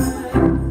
Música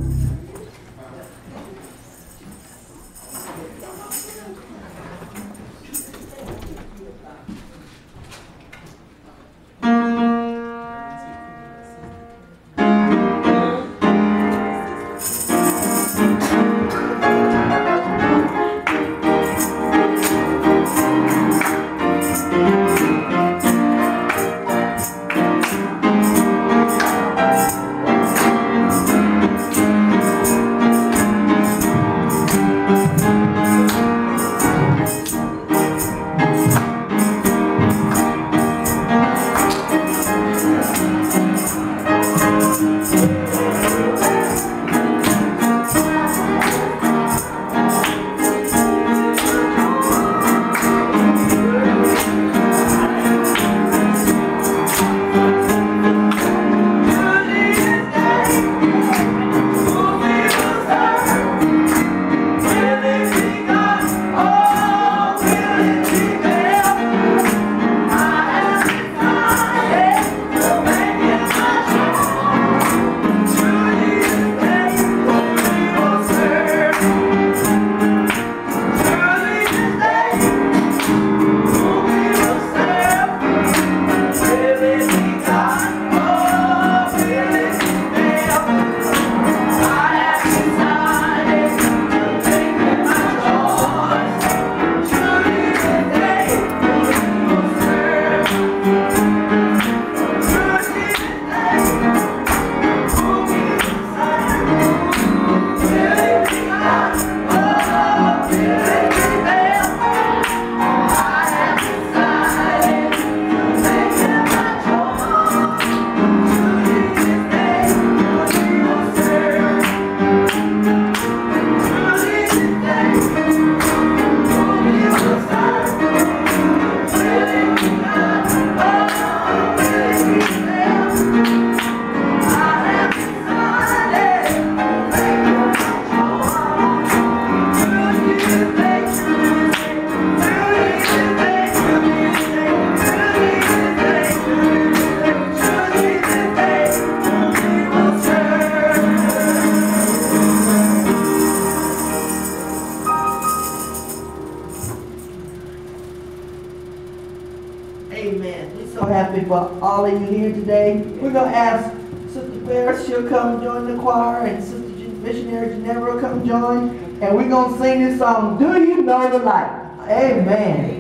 Ferris, she'll come join the choir, and Sister Missionary Ginevra will come join, and we're going to sing this song, Do You Know the Light? Amen.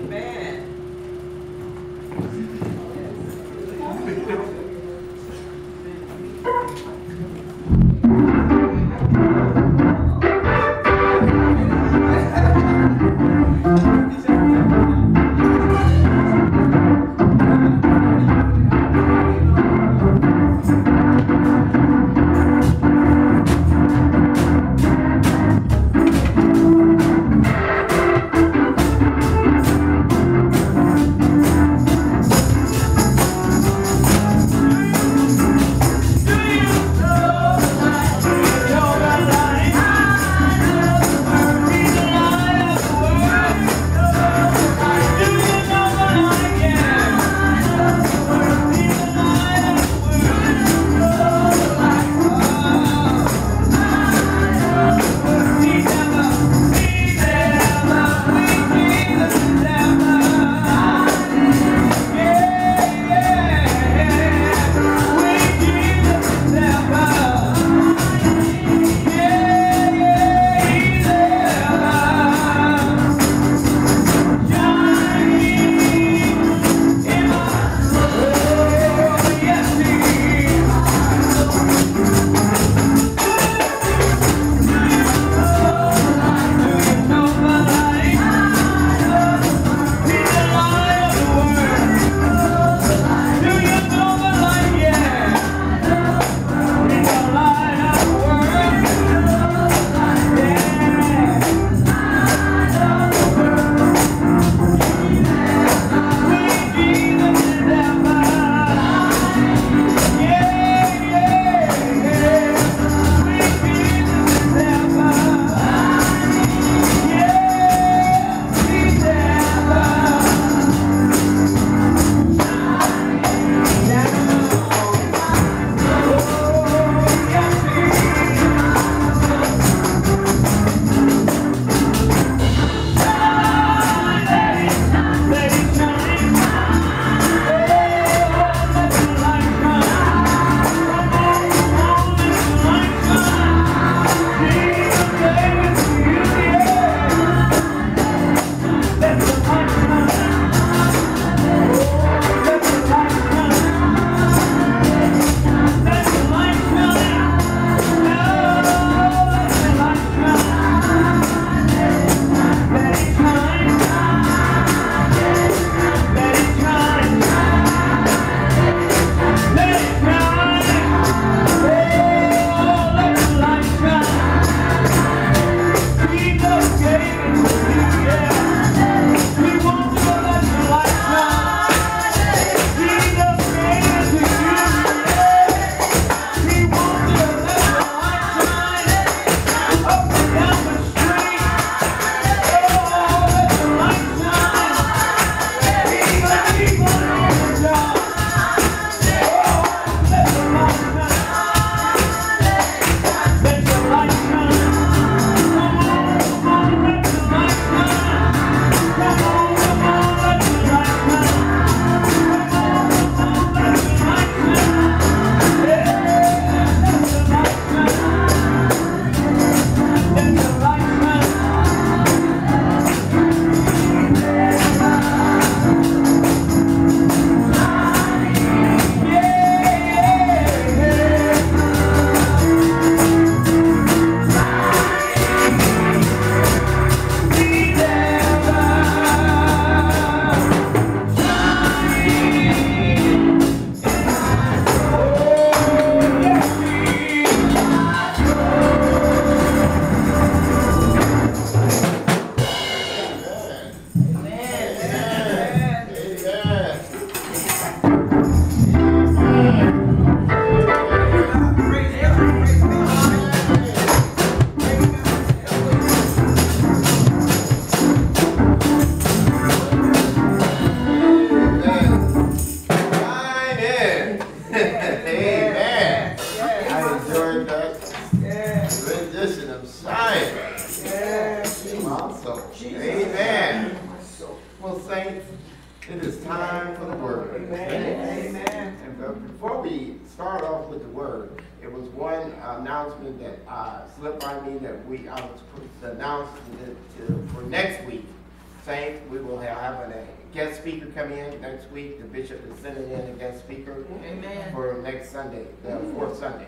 Next week. The bishop is sending in a guest speaker Amen. for next Sunday, the fourth Sunday.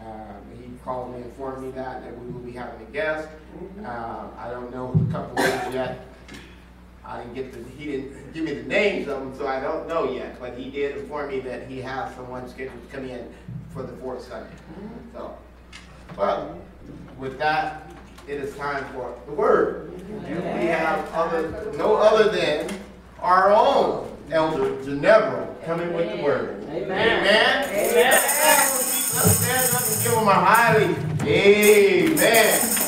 Um, he called me, informed me that, that we will be having a guest. Uh, I don't know the couple names yet. I didn't get the, he didn't give me the names of them, so I don't know yet, but he did inform me that he has someone scheduled to come in for the fourth Sunday. So, but with that, it is time for the word. And we have other, no other than our own Elder Ginevra coming with the word. Amen. Amen. Amen. Let's stand up and give him a highly, amen. Amen.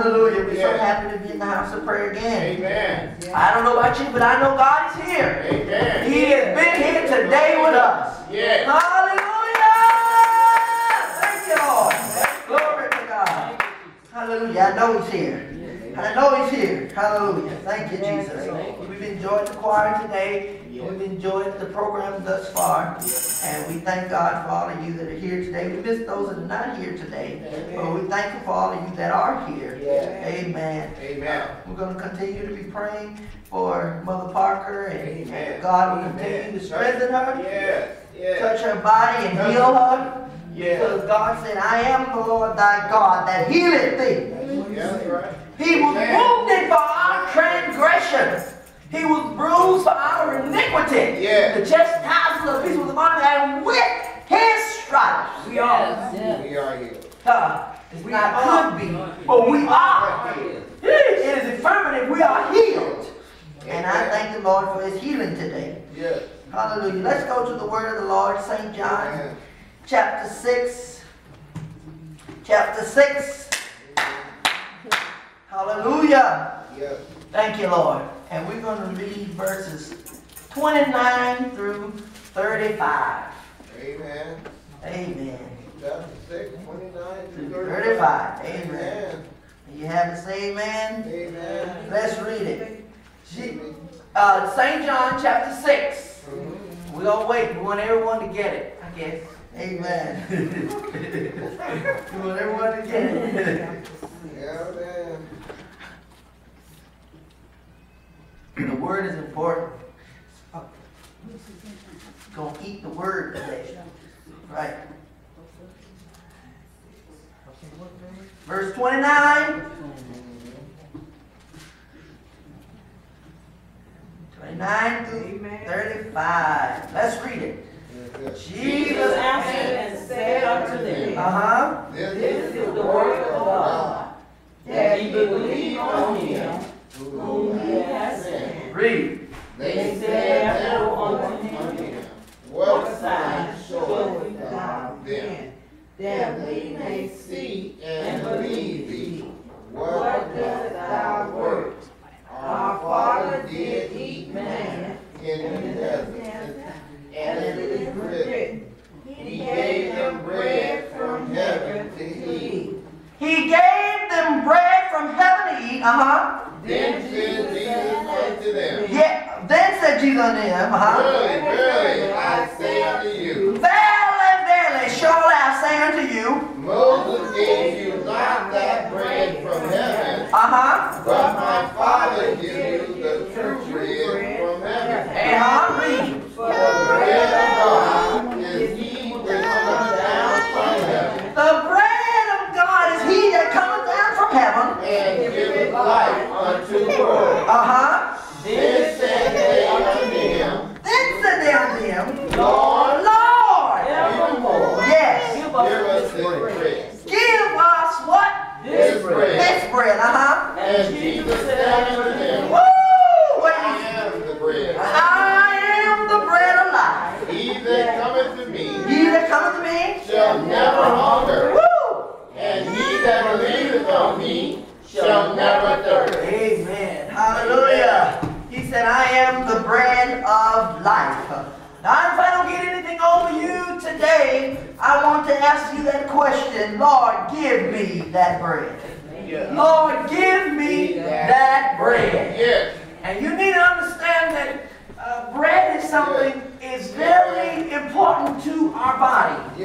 Hallelujah. We're so happy to be in the house of prayer again. Amen. I don't know about you, but I know God is here. Amen. He has been here today with us. Yes. Hallelujah! Thank you, Lord. Glory to God. Hallelujah. I know He's here. I know He's here. Hallelujah. Thank you, Jesus. We've enjoyed the choir today. We've enjoyed the program thus far. And we thank God for all of you that are here today. We miss those that are not here today. But we thank you for all of you that are here. Amen. Amen. Uh, we're going to continue to be praying for Mother Parker and and God will continue to strengthen her Yes. Yes. touch her body and heal her. Yes. Because God said, I am the Lord thy God that healeth thee. Yeah, right. He was Amen. wounded for our transgressions. He was bruised for our iniquity. Yeah. The chastisement of peace was upon him, and with his stripes we are. We are here. Uh, it's not could be, but we are. It is affirmative, we are healed. And I thank the Lord for his healing today. Yes. Hallelujah. Let's go to the word of the Lord, St. John Amen. chapter 6. Chapter 6. Hallelujah. Yes. Thank you, Lord. And we're going to read verses 29 through 35. Amen. Amen. Chapter six, twenty-nine Through through 35. thirty-five. Amen. You have it, say amen. Amen. Let's read it. Uh, St. John chapter 6. We're going to wait. We want everyone to get it, I guess. Amen. we want everyone to get it. Yeah, man. The word is important. gonna eat the word today. Right. Verse 29. 29 through 35. Let's read it. Jesus Jesus answered and said unto them, Uh-huh. This is the word of God, that ye believe on him whom he has sent. Read. They said therefore unto him, What sign showeth thou then, that we may see and believe thee? What dost thou work? Our father did eat man in the desert, and it is written, He gave them bread from heaven to eat. He gave them bread from Uh-huh. Then said Jesus unto them, Yeah. Then said Jesus unto them, uh-huh. Verily, verily, I say unto you, Verily, verily, surely I say unto you, Moses gave you not that bread from heaven, uh-huh. but my Father gives you the true bread from heaven. Uh-huh. Read. For the bread of God is he which cometh down from heaven, The bread of God is he that cometh down from heaven. and giveth life unto the world. Uh-huh. Then said they unto him, Then said they unto him, Lord, Lord, evermore, yes, give us this bread. give us what? This bread. This bread, uh-huh. And Jesus said unto them, Woo! What I is am the bread. I am the bread of life. He that cometh to me He that cometh to me, shall never hunger, woo! and he that believeth on me shall never thirst. Amen. Hallelujah. He said, I am the bread of life. Now, if I don't get anything over you today, I want to ask you that question. Lord, give me that bread. Lord, give me that bread. And you need to understand that uh, bread is something is very important to our body.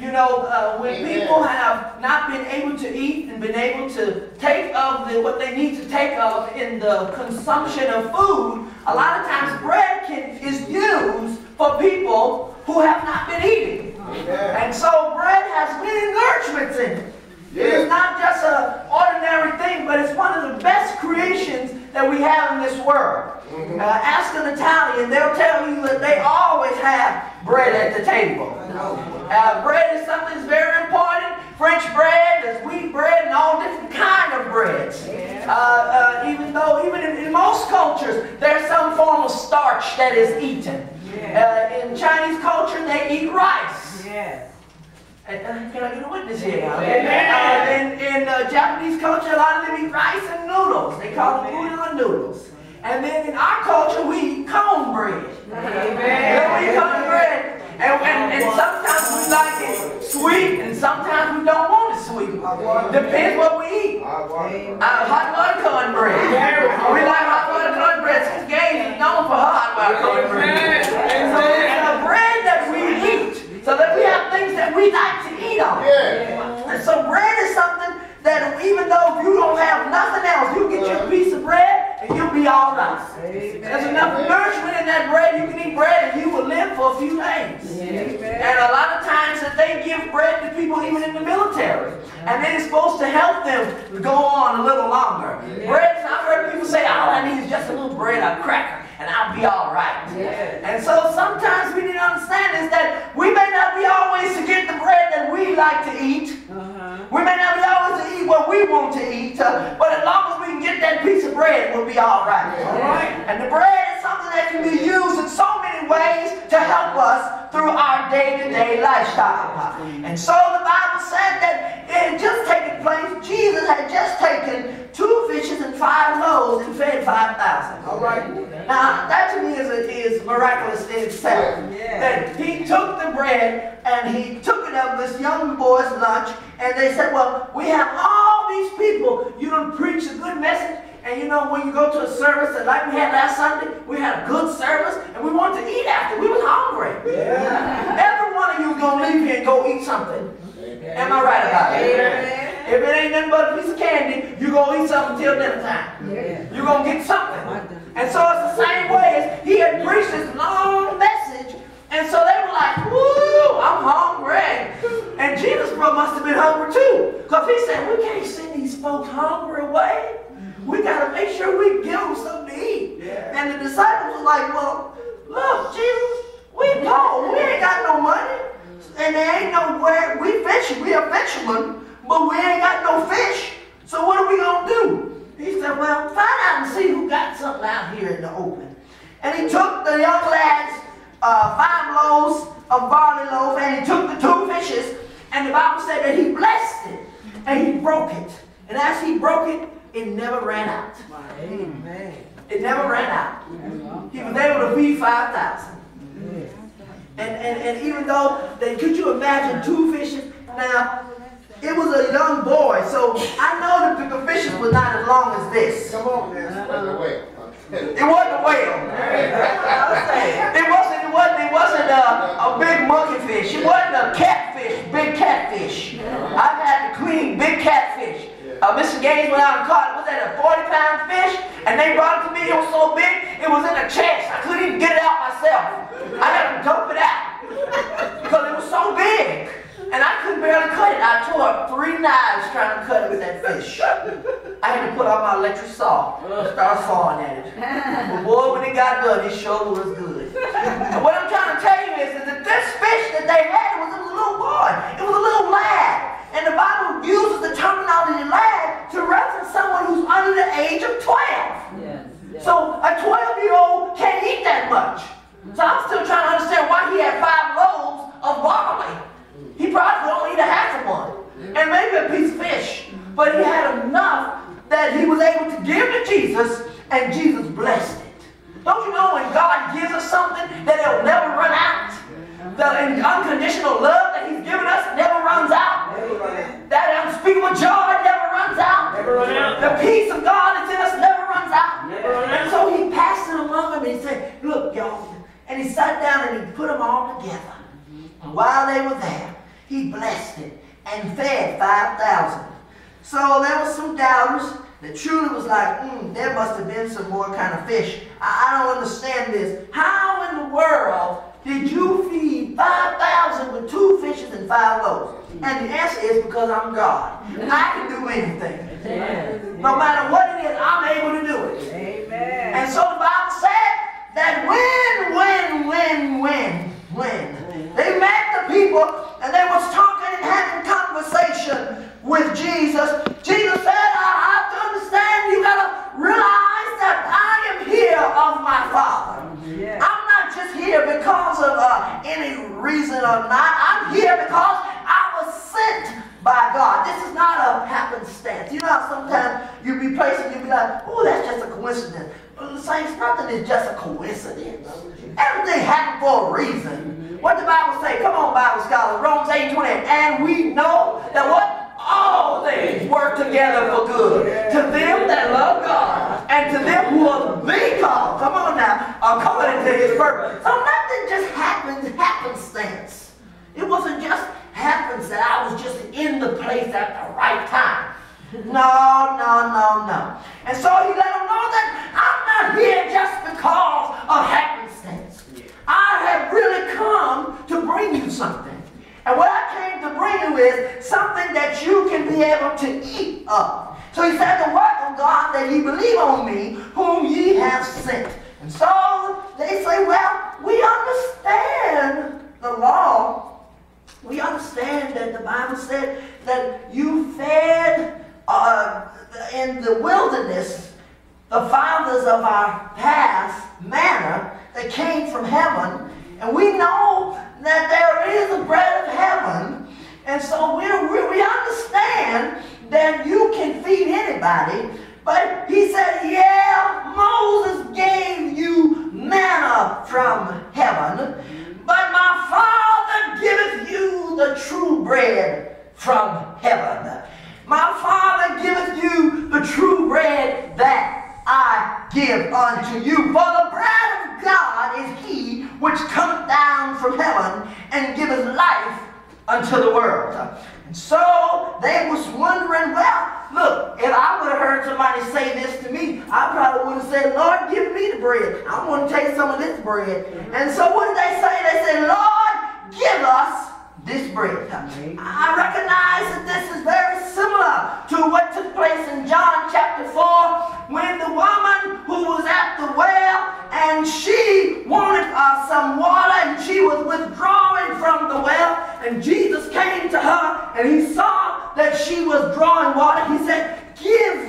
You know, uh, when Amen. people have not been able to eat and been able to take of the, what they need to take of in the consumption of food, a lot of times bread can, is used for people who have not been eating. Amen. And so bread has many nourishments in it. It is not just an ordinary thing, but it's one of the best creations that we have in this world. Mm-hmm. Uh, ask an Italian, they'll tell you that they always have bread at the table. Uh, bread is something that's very important. French bread, there's wheat bread, and all different kind of breads. Uh, uh, even though, even in, in most cultures, there's some form of starch that is eaten. Uh, in Chinese culture, they eat rice. Yes. And, uh, Can I get a witness here now? Uh, in in uh, Japanese culture, a lot of them eat rice and noodles. They call them udon noodles. And then in our culture, we eat cornbread. Yeah, we eat cornbread. And, and, sometimes we like it sweet, and sometimes we don't want it sweet. Depends what we eat. Uh, hot water cornbread. We like hot water cornbread. Since Gaines is known for hot water cornbread. So it's the bread that we eat, so that we have things that we like to eat on. And so bread is something that even though you don't have nothing else, you get your piece of bread and you'll be all right. There's enough nourishment in that bread, you can eat bread and you will live for a few days. And a lot of times that they give bread to people even in the military. And it's supposed to help them go on a little longer. Bread, I've heard people say, all I need is just a little bread, a cracker, and I'll be all right. And so sometimes we need to understand is that we may not be always to get the bread that we like to eat. Uh-huh. We may not be always to eat what we want to eat, uh, but as long as we can get that piece of bread, we'll be all right. All right? And the bread something that can be used in so many ways to help us through our day-to-day lifestyle. And so the Bible said that it had just taken place. Jesus had just taken two fishes and five loaves and fed 5,000. All right. Now, that to me is, is miraculous in itself. That he took the bread and he took it of this young boy's lunch, and they said, Well, we have all these people. You don't preach a good message. And you know, when you go to a service, and like we had last Sunday, we had a good service, and we wanted to eat after. We was hungry. Yeah. Every one of you going to leave here and go eat something. Amen. Am I right about it? Amen. If it ain't nothing but a piece of candy, you're going to eat something till dinner time. Yeah. You're going to get something. And so it's the same way as he had preached this long message, and so they were like, woo, I'm hungry. And Jesus' bro must have been hungry too, because he said, we can't send these folks hungry away. We got to make sure we give them something to eat. Yeah. And the disciples were like, well, look, Jesus, we poor. We ain't got no money. And there ain't no way. We fishing. We a fisherman, but we ain't got no fish. So what are we going to do? He said, well, find out and see who got something out here in the open. And he took the young lad's uh, five loaves of barley loaf and he took the two fishes and the Bible said that he blessed it and he broke it. And as he broke it, it never ran out. Amen. It never ran out. He was able to feed 5,000. And, and, and even though, they, could you imagine two fishes? Now, it was a young boy, so I know that the fishes were not as long as this. Come on, man. By the way. It wasn't a whale. It wasn't, it wasn't, it wasn't a, a big monkey fish. It wasn't a catfish, big catfish. I've had to clean big catfish. Uh, Mr. Gaines went out and caught, was that a 40 pound fish? And they brought it to me, it was so big, it was in a chest. I couldn't even get it out myself. I had to dump it out because it was so big. And I couldn't barely cut it. I tore up three knives trying to cut it with that fish. I had to put out my electric saw, and start sawing at it. But boy, when it got done, it sure was good. And what I'm trying to tell you is, is that this fish that they had was a little boy. It was a little lad. And the Bible uses the terminology lad to reference someone who's under the age of 12. So a 12 year old can't eat that much. So I'm still trying to understand why he had five loaves of barley. He probably could only eat a half of one. And maybe a piece of fish. But he had enough that he was able to give to Jesus, and Jesus blessed it. Don't you know when God gives us something that it'll never run out? The unconditional love that He's given us never runs out. That unspeakable joy never runs out. The peace of God that's in us never runs out. And so He passed it among them and He said, Look, y'all. And He sat down and He put them all together. And while they were there, He blessed it and fed 5,000. So there was some doubters that truly was like, mm, there must have been some more kind of fish. I, I don't understand this. How in the world did you feed 5,000 with two fishes and five loaves? And the answer is because I'm God. I can do anything. No matter what it is, I'm able to do it. Amen. And so the Bible said that when, when, when, when, when they met the people and they was talking and having conversation with Jesus, Jesus said, I have to understand, you gotta realize that I am here of my Father. Yeah. I'm not just here because of uh, any reason or not. I'm here because sent by God. This is not a happenstance. You know how sometimes you be placing, you be like, oh, that's just a coincidence. But the saints, nothing is just a coincidence. Everything happened for a reason. What the Bible say? Come on, Bible scholars. Romans 8 28. And we know that what? All things work together for good. To them that love God and to them who are be called. Come on now. According to his purpose. So nothing just happens happenstance. It wasn't just happens that I was just in the place at the right time. No, no, no, no. And so he let them know that I'm not here just because of happenstance. I have really come to bring you something. And what I came to bring you is something that you can be able to eat of. So he said, The work of God that ye believe on me, whom ye have sent. And so they say, Well, we understand the law. We understand that the Bible said that you fed uh, in the wilderness the fathers of our past manna that came from heaven. And we know that there is a bread of heaven. And so we, we, we understand that you can feed anybody. But he said, yeah, Moses gave you manna from heaven. But my Father the true bread from heaven. My Father giveth you the true bread that I give unto you. For the bread of God is he which cometh down from heaven and giveth life unto the world. And so they was wondering, well, look, if I would have heard somebody say this to me, I probably would have said, Lord, give me the bread. I want to take some of this bread. And so what did they say? They said, Lord, give us this breath. I recognize that this is very similar to what took place in John chapter 4 when the woman who was at the well and she wanted uh, some water and she was withdrawing from the well and Jesus came to her and he saw that she was drawing water. He said, give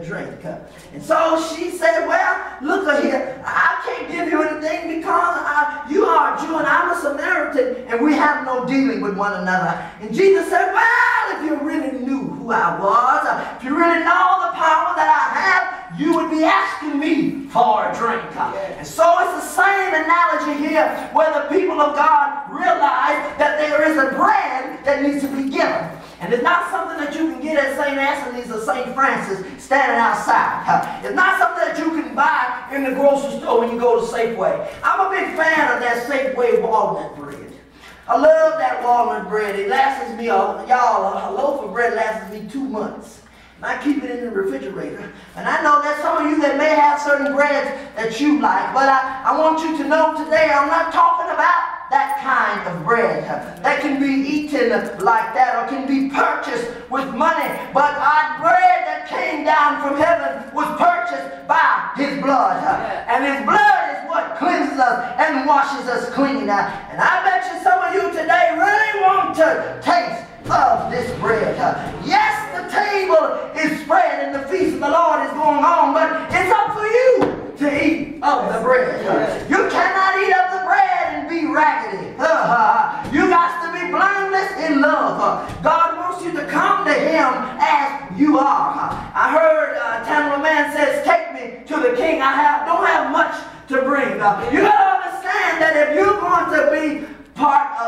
me a drink. And so she said, Well, look here, I can't give you anything because I, you are a Jew and I'm a Samaritan and we have no dealing with one another. And Jesus said, Well, if you really knew who I was, uh, if you really know the power that I have, you would be asking me for a drink. And so it's the same analogy here where the people of God realize that there is a bread that needs to be given. And it's not something that you can get at St. Anthony's or St. Francis standing outside. It's not something that you can buy in the grocery store when you go to Safeway. I'm a big fan of that Safeway walnut bread. I love that walnut bread. It lasts me, uh, y'all, a loaf of bread lasts me two months. I keep it in the refrigerator. And I know that some of you that may have certain breads that you like, but I, I want you to know today I'm not talking about that kind of bread that can be eaten like that or can be purchased with money. But our bread that came down from heaven was purchased by his blood. And his blood is what cleanses us and washes us clean. And I bet you some of you today really want to taste of this bread. Uh, yes, the table is spread and the feast of the Lord is going on, but it's up for you to eat of the bread. Uh, you cannot eat of the bread and be raggedy. You got to be blameless in love. Uh, God wants you to come to Him as you are. I heard uh, Tamela Mann says, "Take me to the King. I have don't have much to bring." You got to understand that if you're going to be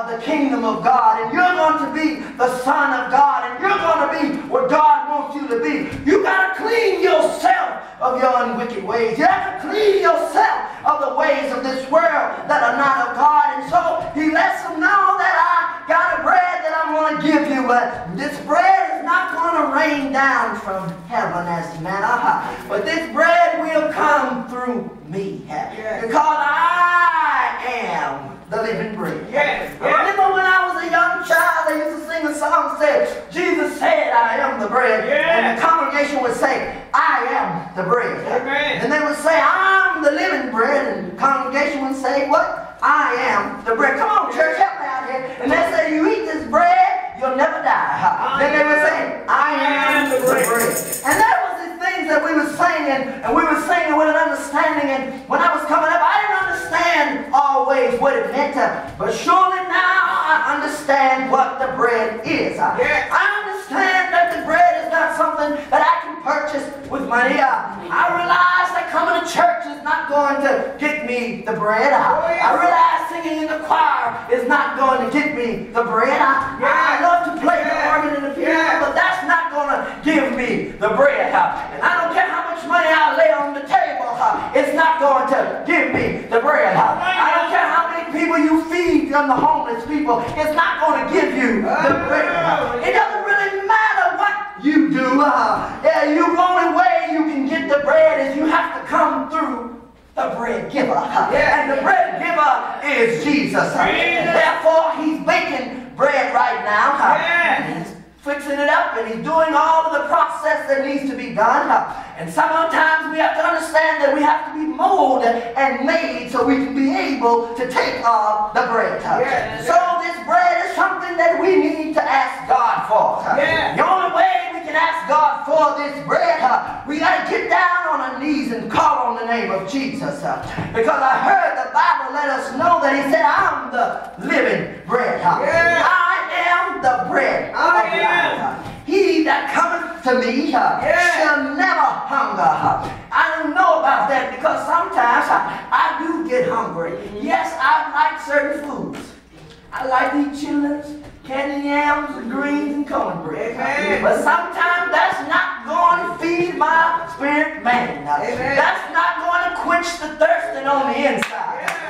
of the kingdom of God and you're going to be the son of God and you're going to be what God wants you to be. You got to clean yourself of your unwicked ways. You have to clean yourself of the ways of this world that are not of God. And so he lets them know that I got a bread that I'm going to give you, but this bread is not going to rain down from heaven as manna, but this bread will come through me because I am the living bread. Yes. I remember when I was a young child, they used to sing a song that said, Jesus said, I am the bread. Yes. And the congregation would say, I am the bread. Amen. And they would say, I'm the living bread. And the congregation would say, what? I am the bread. Come on, church, help me out here. And they say, you eat this bread, you'll never die. Then they were saying, I am the bread. And that was the things that we were singing, and we were singing with an understanding. And when I was coming up, I didn't understand always what it meant, To, but surely now I understand what the bread is. Yes. I understand that the bread is not something that I can purchase with money. Uh, I realize that coming to church is not going to get me the bread. Uh, oh, I realize singing in the choir is not going to get me the bread. Uh, I, I love to play the organ in the piano, but that's not going to give me the bread. And I don't care how much money I lay on the table, it's not going to give me the bread. I don't care how many people you feed on the homeless people, it's not going to give you the bread. Oh, it doesn't really you do. Uh, yeah, the only way you can get the bread is you have to come through the bread giver. Yeah. And the bread giver is Jesus. Therefore, he's baking bread right now. Yeah fixing it up and he's doing all of the process that needs to be done. And sometimes we have to understand that we have to be molded and made so we can be able to take of the bread. So this bread is something that we need to ask God for. The only way we ask God for this bread, we got to get down on our knees and call on the name of Jesus. Because I heard the Bible let us know that he said, I'm the living bread. Yes. I am the bread I of life. He that cometh to me yeah. shall never hunger. I don't know about that because sometimes I, I do get hungry. Yes, I like certain foods. I like to eat chitlins, candy yams, and greens, and cornbread. Amen. But sometimes that's not going to feed my spirit man. Amen. That's not going to quench the thirsting on the inside.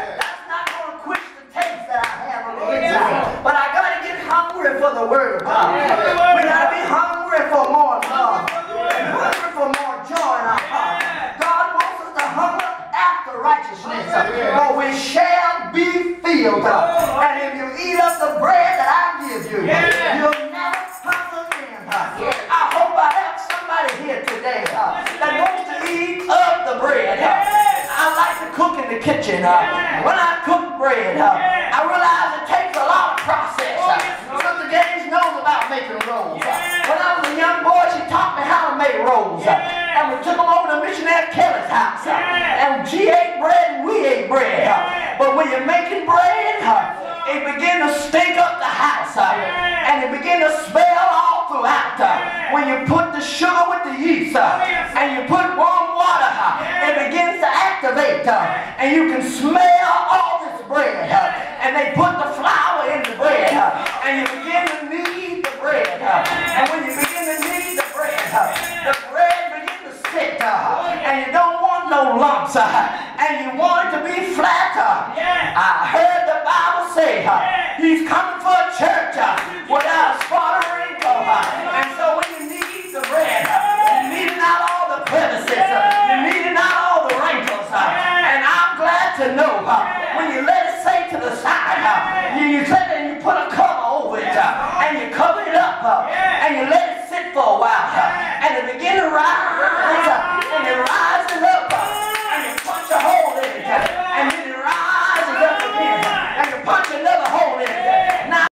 Uh, and you can smell all this bread. and they put the flour in the bread. and you begin to knead the bread. and when you begin to knead the bread, the bread begins to sit. and you don't want no lumps. and you want it to be flat. uh, I heard the Bible say he's coming for a church without a spot or wrinkle. and and you let it sit for a while.